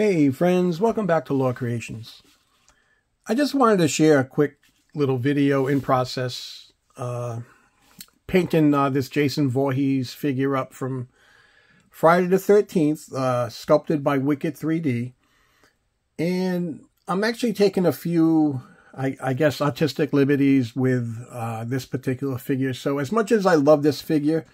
Hey friends, welcome back to Law Creations. I just wanted to share a quick little video in process uh, painting uh, this Jason Voorhees figure up from Friday the 13th, uh, sculpted by Wicked 3D. And I'm actually taking a few, I, I guess, artistic liberties with uh, this particular figure. So as much as I love this figure,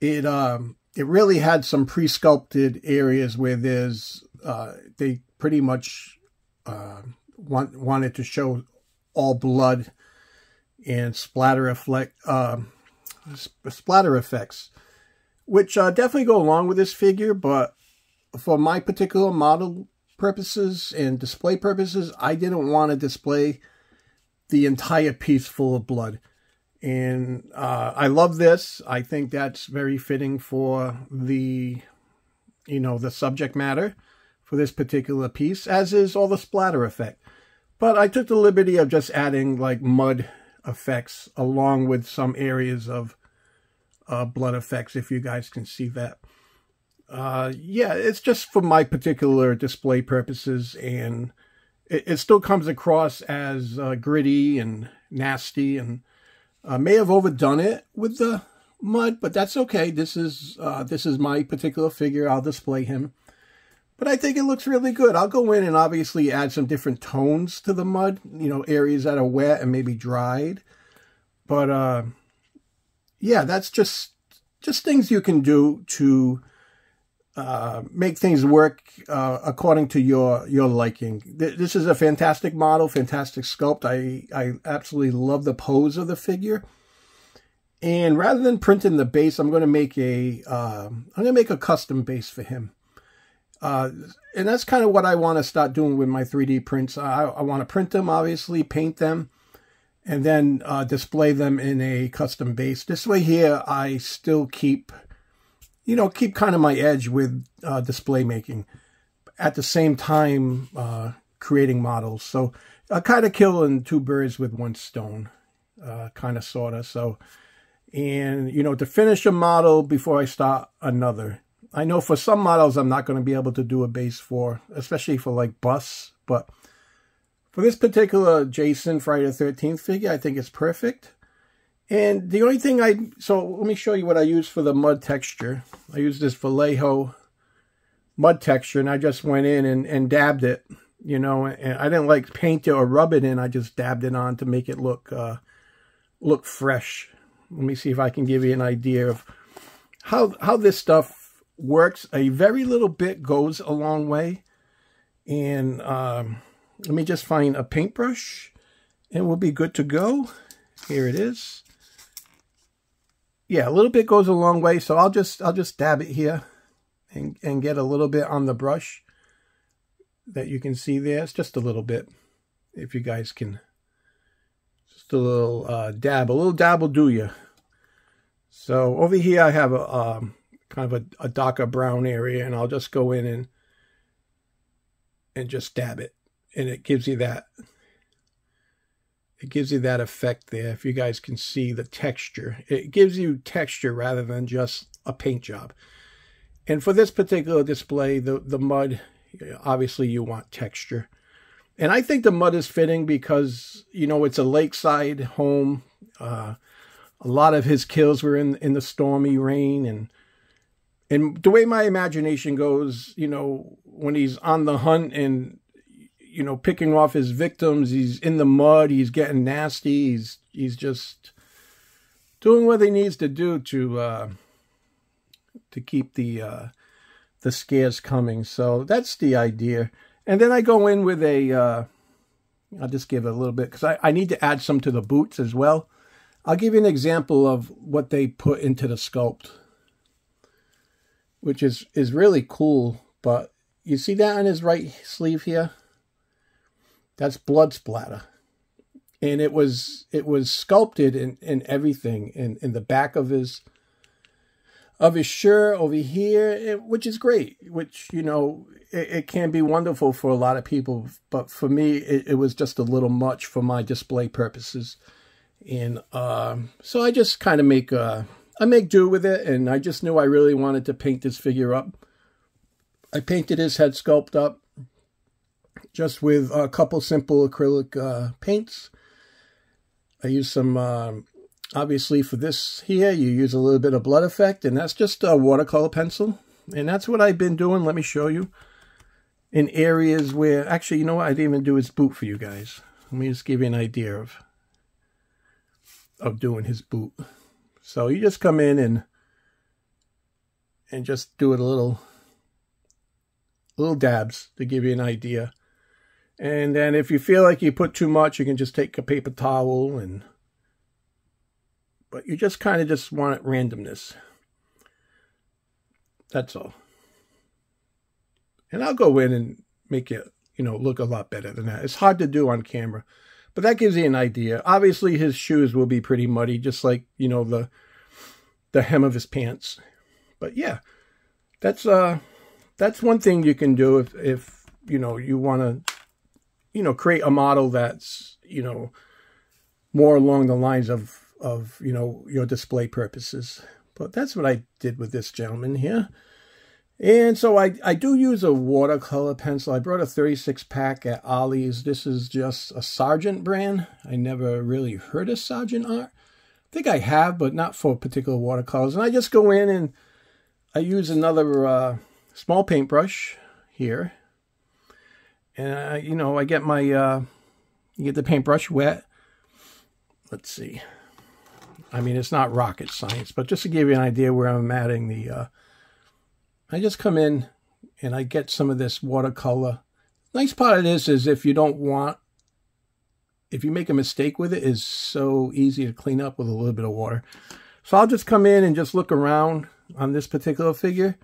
it um, it really had some pre-sculpted areas where there's uh, they pretty much uh, want, wanted to show all blood and splatter effect uh, splatter effects which uh, definitely go along with this figure, but for my particular model purposes and display purposes, I didn't want to display the entire piece full of blood. And uh, I love this. I think that's very fitting for the, you know, the subject matter for this particular piece, as is all the splatter effect. But I took the liberty of just adding like mud effects along with some areas of uh, blood effects, if you guys can see that. Uh, yeah, it's just for my particular display purposes, and it, it still comes across as uh, gritty and nasty, and uh, may have overdone it with the mud, but that's okay. This is uh, this is my particular figure. I'll display him. But I think it looks really good. I'll go in and obviously add some different tones to the mud, you know, areas that are wet and maybe dried. But uh, yeah, that's just just things you can do to uh, make things work uh, according to your your liking. This is a fantastic model, fantastic sculpt. I I absolutely love the pose of the figure. And rather than printing the base, I'm going to make a am um, going to make a custom base for him. Uh, and that's kind of what I want to start doing with my 3D prints. I, I want to print them, obviously, paint them, and then uh, display them in a custom base. This way here, I still keep, you know, keep kind of my edge with uh, display making. At the same time, uh, creating models. So I kind of killing two birds with one stone, uh, kind of, sort of. So, and, you know, to finish a model before I start another. I know for some models I'm not going to be able to do a base for, especially for like bus, but for this particular Jason Friday the 13th figure, I think it's perfect. And the only thing I... So let me show you what I use for the mud texture. I use this Vallejo mud texture, and I just went in and, and dabbed it. You know, and I didn't like paint it or rub it in. I just dabbed it on to make it look uh, look fresh. Let me see if I can give you an idea of how how this stuff works. A very little bit goes a long way. And... Um, let me just find a paintbrush and we'll be good to go. Here it is. Yeah, a little bit goes a long way, so I'll just I'll just dab it here and, and get a little bit on the brush that you can see there. It's just a little bit, if you guys can. Just a little uh, dab. A little dab will do you. So over here I have a um, kind of a, a darker brown area, and I'll just go in and and just dab it. And it gives you that it gives you that effect there if you guys can see the texture. It gives you texture rather than just a paint job. And for this particular display the the mud obviously you want texture. And I think the mud is fitting because you know it's a lakeside home. Uh, a lot of his kills were in in the stormy rain and and the way my imagination goes, you know, when he's on the hunt and you know, picking off his victims. He's in the mud. He's getting nasty. He's he's just doing what he needs to do to uh, to keep the uh, the scares coming. So that's the idea. And then I go in with a. Uh, I'll just give it a little bit because I, I need to add some to the boots as well. I'll give you an example of what they put into the sculpt, which is is really cool. But you see that on his right sleeve here? That's blood splatter. And it was it was sculpted in, in everything in, in the back of his of his shirt over here, which is great, which, you know, it, it, can be wonderful for a lot of people. But for me, it, it was just a little much for my display purposes. And uh, so I just kind of make, uh, I make do with it. And I just knew I really wanted to paint this figure up I painted his head sculpt up just with a couple simple acrylic uh, paints. I used some, uh, obviously for this here, you use a little bit of blood effect, and that's just a watercolor pencil. And that's what I've been doing. Let me show you. In areas where, actually, you know what? I didn't even do his boot for you guys. Let me just give you an idea of, of doing his boot. So you just come in and and just do it a little little dabs to give you an idea. And then if you feel like you put too much, you can just take a paper towel and but you just kind of just want randomness. That's all. And I'll go in and make it, you know, look a lot better than that. It's hard to do on camera. But that gives you an idea. Obviously his shoes will be pretty muddy, just like, you know, the the hem of his pants. But yeah, that's uh that's one thing you can do if if you know you want to you know create a model that's you know more along the lines of of you know your display purposes but that's what I did with this gentleman here and so I, I do use a watercolor pencil. I brought a 36 pack at Ollie's. This is just a Sargent brand. I never really heard of Sargent art. I think I have, but not for particular watercolors. And I just go in and I use another uh, small paintbrush here. And, uh, you know, I get my, uh, you get the paintbrush wet. Let's see. I mean, it's not rocket science, but just to give you an idea where I'm adding the, uh, I just come in and I get some of this watercolor. Nice part of this is if you don't want, if you make a mistake with it, is so easy to clean up with a little bit of water. So I'll just come in and just look around on this particular figure.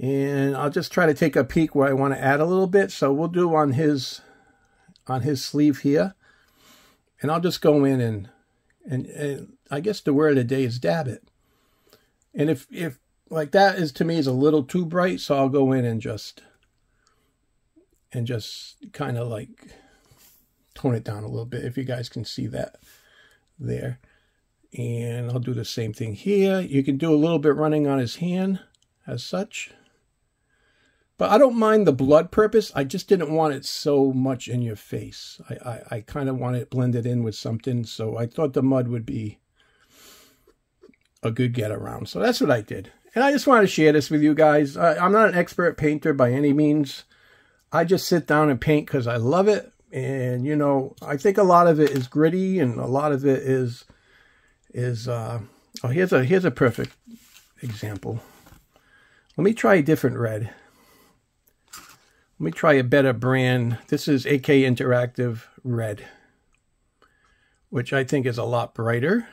And I'll just try to take a peek where I want to add a little bit. So we'll do on his on his sleeve here. And I'll just go in and, and, and I guess the word of the day is dab it. And if, if like that is to me is a little too bright, so I'll go in and just, and just kind of like tone it down a little bit, if you guys can see that there. And I'll do the same thing here. You can do a little bit running on his hand as such. But I don't mind the blood purpose. I just didn't want it so much in your face. I, I, I kind of want it blended in with something. So I thought the mud would be a good get around. So that's what I did. And I just want to share this with you guys. I, I'm not an expert painter by any means. I just sit down and paint because I love it. And, you know, I think a lot of it is gritty and a lot of it is is uh, oh here's a here's a perfect example. Let me try a different red. Let me try a better brand. This is AK Interactive Red, which I think is a lot brighter.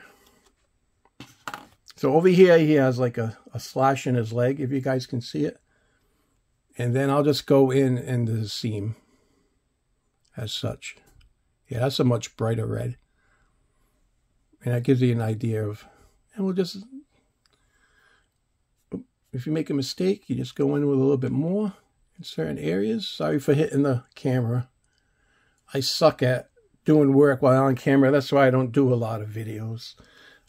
So over here, he has like a, a slash in his leg, if you guys can see it. And then I'll just go in into the seam as such. Yeah, that's a much brighter red. And that gives you an idea of, and we'll just, if you make a mistake, you just go in with a little bit more in certain areas. Sorry for hitting the camera. I suck at doing work while on camera. That's why I don't do a lot of videos.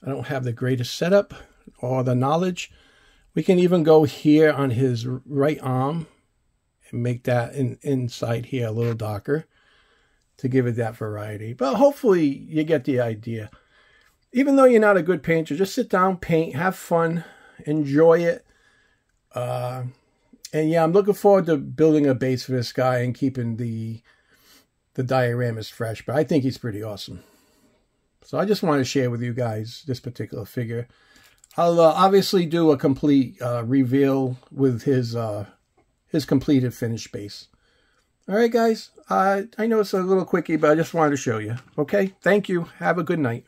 I don't have the greatest setup or the knowledge. We can even go here on his right arm and make that in, inside here a little darker to give it that variety. But hopefully you get the idea even though you're not a good painter, just sit down, paint, have fun, enjoy it. Uh, and yeah, I'm looking forward to building a base for this guy and keeping the the dioramas fresh. But I think he's pretty awesome. So I just want to share with you guys this particular figure. I'll uh, obviously do a complete uh, reveal with his uh, his completed finished base. All right, guys. I know it's a little quickie, but I just wanted to show you. Okay? Thank you. Have a good night.